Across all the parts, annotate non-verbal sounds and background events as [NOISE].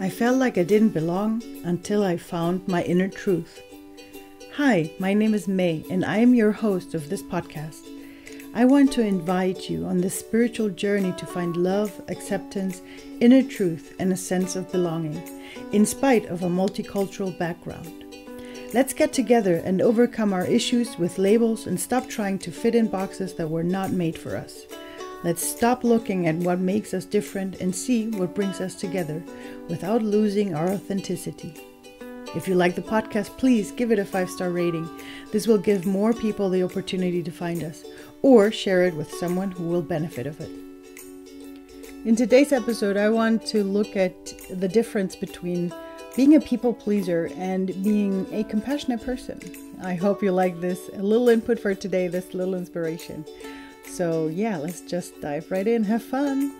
I felt like I didn't belong until I found my inner truth. Hi, my name is Mei, and I am your host of this podcast. I want to invite you on this spiritual journey to find love, acceptance, inner truth, and a sense of belonging, in spite of a multicultural background. Let's get together and overcome our issues with labels and stop trying to fit in boxes that were not made for us. Let's stop looking at what makes us different and see what brings us together without losing our authenticity. If you like the podcast, please give it a five star rating. This will give more people the opportunity to find us, or share it with someone who will benefit of it. In today's episode, I want to look at the difference between being a people pleaser and being a compassionate person. I hope you like this. A little input for today, this little inspiration. So, yeah, let's just dive right in. Have fun.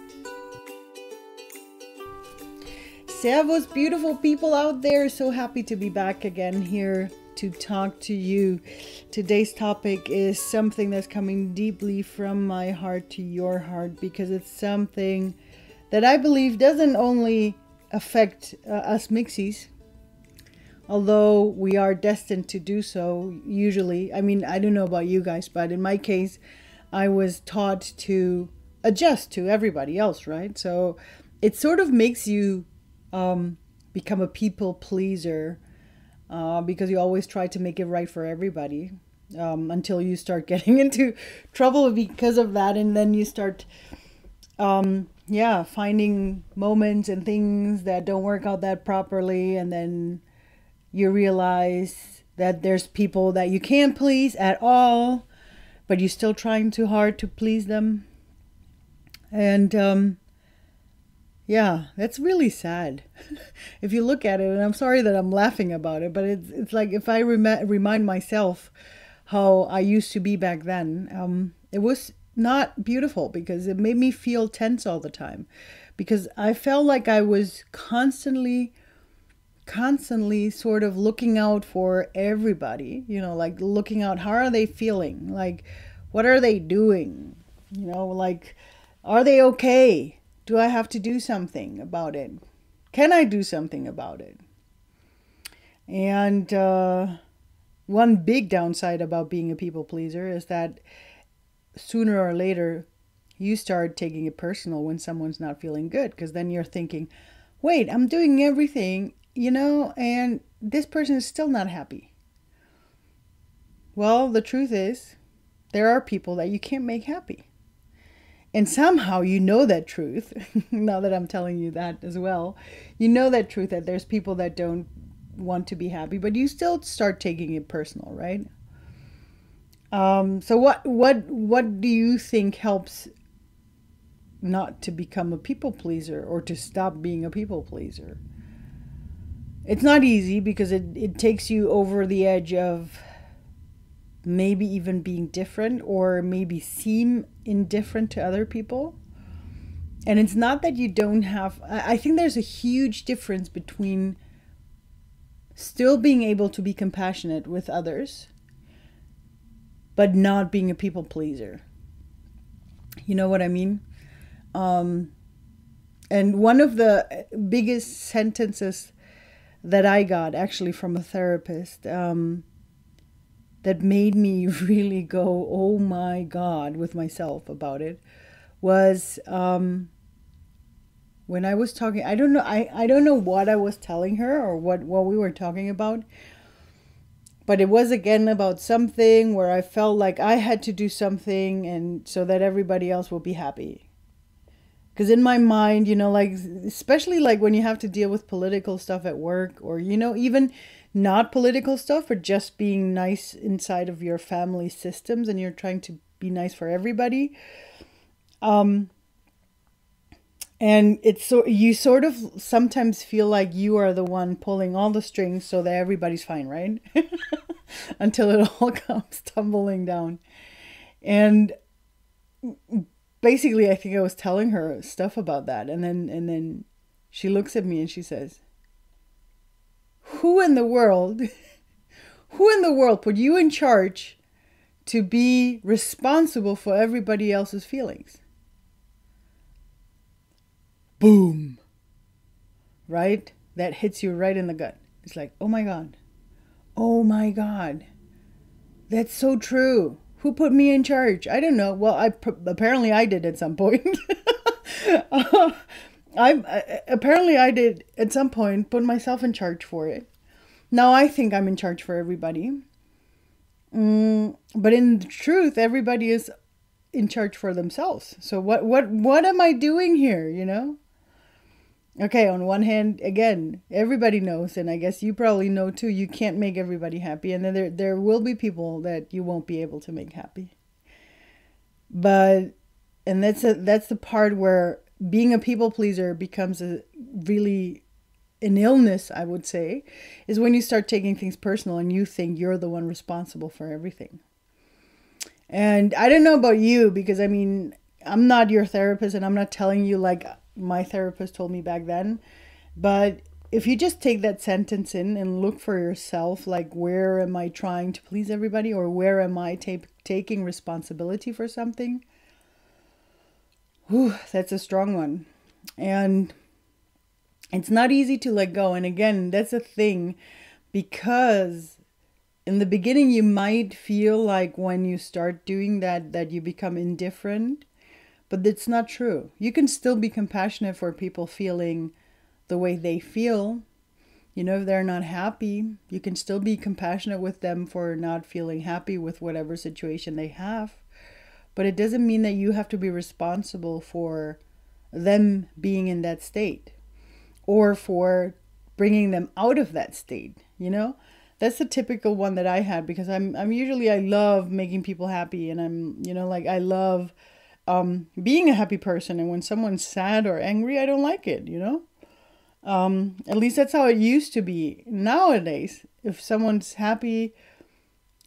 Servus, beautiful people out there. So happy to be back again here to talk to you. Today's topic is something that's coming deeply from my heart to your heart because it's something that I believe doesn't only affect uh, us mixys, although we are destined to do so usually. I mean, I don't know about you guys, but in my case, I was taught to adjust to everybody else, right? So it sort of makes you um, become a people pleaser uh, because you always try to make it right for everybody um, until you start [LAUGHS] getting into trouble because of that, and then you start, um, yeah, finding moments and things that don't work out that properly, and then you realize that there's people that you can't please at all but you're still trying too hard to please them. And um, yeah, that's really sad [LAUGHS] if you look at it. And I'm sorry that I'm laughing about it, but it's it's like if I rem- remind myself how I used to be back then, um, it was not beautiful because it made me feel tense all the time because I felt like I was constantly constantly sort of looking out for everybody, you know, like looking out how are they feeling? Like what are they doing? You know, like are they okay? Do I have to do something about it? Can I do something about it? And uh, one big downside about being a people pleaser is that sooner or later you start taking it personal when someone's not feeling good because then you're thinking, wait, I'm doing everything you know, and this person is still not happy. Well, the truth is, there are people that you can't make happy. And somehow you know that truth, [LAUGHS] now that I'm telling you that as well. You know that truth that there's people that don't want to be happy, but you still start taking it personal, right? Um, so what what what do you think helps not to become a people pleaser or to stop being a people pleaser? It's not easy because it, it takes you over the edge of maybe even being different or maybe seem indifferent to other people. And it's not that you don't have, I think there's a huge difference between still being able to be compassionate with others, but not being a people pleaser. You know what I mean? Um, and one of the biggest sentences that I got actually from a therapist um, that made me [LAUGHS] really go, oh my God, with myself about it was um, when I was talking. I don't know. I, I don't know what I was telling her or what, what we were talking about. But it was again about something where I felt like I had to do something and so that everybody else will be happy because in my mind you know like especially like when you have to deal with political stuff at work or you know even not political stuff but just being nice inside of your family systems and you're trying to be nice for everybody. Um and it's so you sort of sometimes feel like you are the one pulling all the strings so that everybody's fine right? [LAUGHS] Until it all [LAUGHS] comes tumbling down. And basically I think I was telling her stuff about that. And then and then she looks at me and she says, "Who in the world [LAUGHS] who in the world put you in charge to be responsible for everybody else's feelings?" Boom. right? That hits you right in the gut. It's like, oh my God. Oh my God. That's so true. Who put me in charge? I don't know. Well, I apparently I did at some point. [LAUGHS] uh, I apparently I did at some point put myself in charge for it. Now I think I'm in charge for everybody. Mm, but in truth, everybody is in charge for themselves. So what what what am I doing here, you know? Okay, on one hand, again, everybody knows and I guess you probably know too, you can't make everybody happy and then there there will be people that you won't be able to make happy. But and that's a, that's the part where being a people pleaser becomes a really an illness, I would say, is when you start taking things personal and you think you're the one responsible for everything. And I don't know about you because I mean, I'm not your therapist and I'm not telling you like my therapist told me back then. But if you just take that sentence in and look for yourself, like, where am I trying to please everybody or where am I ta- taking responsibility for something? Whew, that's a strong one. And it's not easy to let go. And again, that's a thing because in the beginning you might feel like when you start doing that that you become indifferent, but it's not true. You can still be compassionate for people feeling the way they feel. You know, if they're not happy, you can still be compassionate with them for not feeling happy with whatever situation they have. But it doesn't mean that you have to be responsible for them being in that state or for bringing them out of that state, you know? That's the typical one that I had because I'm I'm usually I love making people happy and I'm, you know, like I love um being a happy person and when someone's sad or angry, I don't like it, you know? Um at least that's how it used to be. Nowadays, if someone's happy,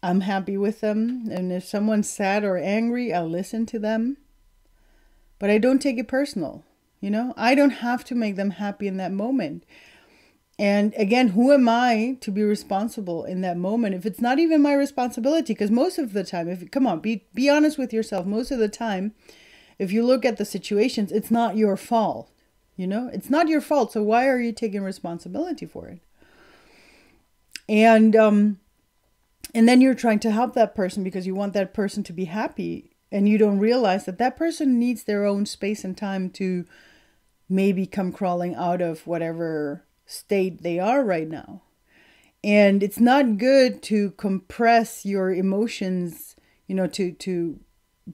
I'm happy with them, and if someone's sad or angry, I'll listen to them. But I don't take it personal. You know, I don't have to make them happy in that moment. And again, who am I to be responsible in that moment if it's not even my responsibility? Because most of the time, if come on, be be honest with yourself. Most of the time, if you look at the situations, it's not your fault. You know, it's not your fault. So why are you taking responsibility for it? And um, and then you're trying to help that person because you want that person to be happy, and you don't realize that that person needs their own space and time to maybe come crawling out of whatever state they are right now. And it's not good to compress your emotions, you know, to to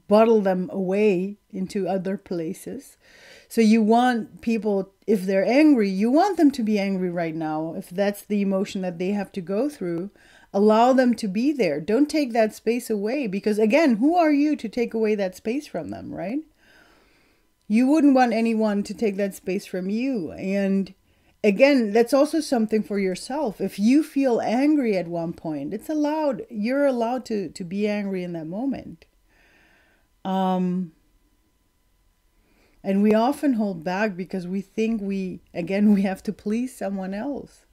bottle them away into other places. So you want people if they're angry, you want them to be angry right now. If that's the emotion that they have to go through, allow them to be there. Don't take that space away because again, who are you to take away that space from them, right? You wouldn't want anyone to take that space from you. And again, that's also something for yourself. If you feel angry at one point, it's allowed. You're allowed to to be angry in that moment. Um and we often hold back because we think we again we have to please someone else.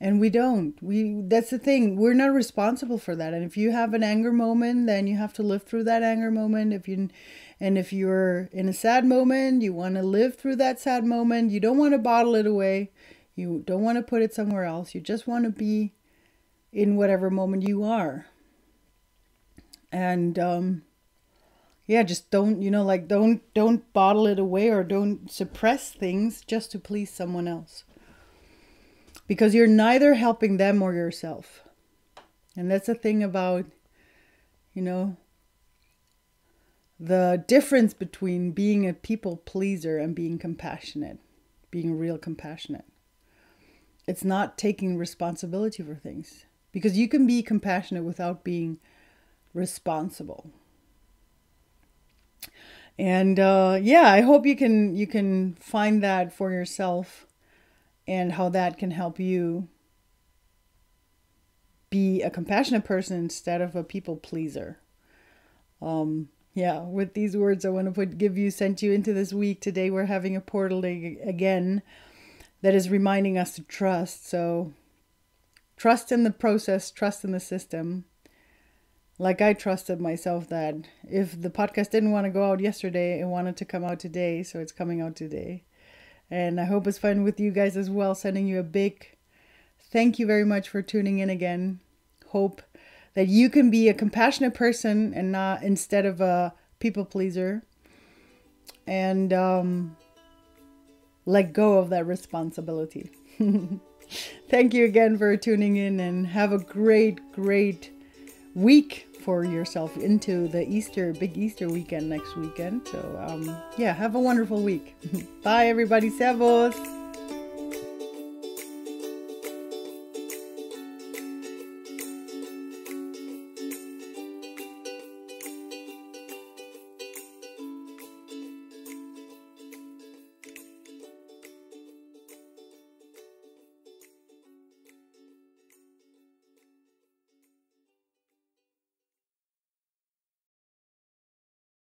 And we don't. We that's the thing. We're not responsible for that. And if you have an anger moment, then you have to live through that anger moment. If you and if you're in a sad moment, you want to live through that sad moment, you don't want to bottle it away, you don't want to put it somewhere else, you just want to be in whatever moment you are. And um, yeah, just don't, you know, like don't don't bottle it away or don't suppress things just to please someone else. Because you're neither helping them or yourself. And that's the thing about you know, the difference between being a people pleaser and being compassionate, being real compassionate. It's not taking responsibility for things because you can be compassionate without being responsible. And uh, yeah, I hope you can you can find that for yourself and how that can help you be a compassionate person instead of a people pleaser. Um, yeah, with these words, I want to put give you sent you into this week. Today we're having a portal again that is reminding us to trust. So trust in the process, trust in the system. Like I trusted myself that if the podcast didn't want to go out yesterday, it wanted to come out today, so it's coming out today. And I hope it's fun with you guys as well. Sending you a big thank you very much for tuning in again. Hope that you can be a compassionate person and not instead of a people pleaser. And um, let go of that responsibility. [LAUGHS] Thank you again for tuning in and have a great, great week for yourself into the Easter, big Easter weekend next weekend. So, um, yeah, have a wonderful week. [LAUGHS] Bye, everybody. Servus.